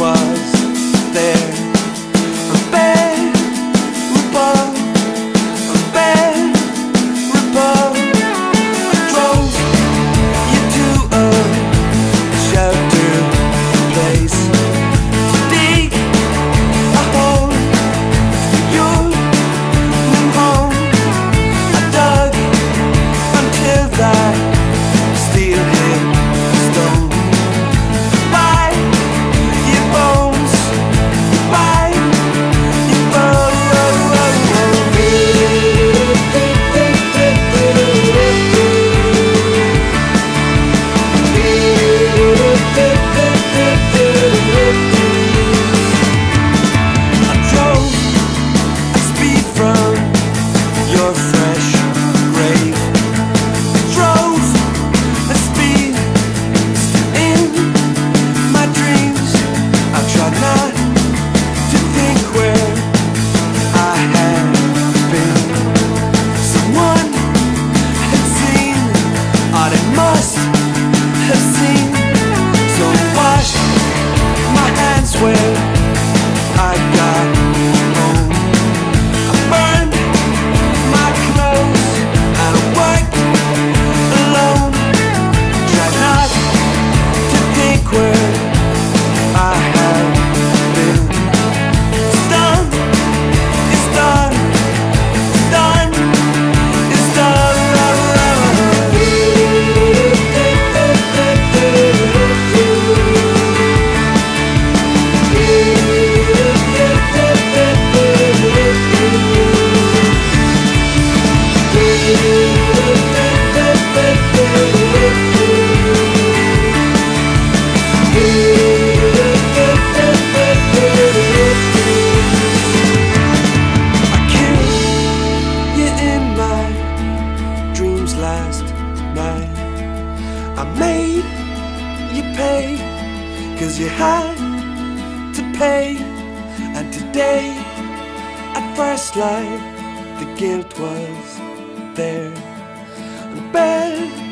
was. I made you pay, cause you had to pay. And today, at first light, the guilt was there. And bed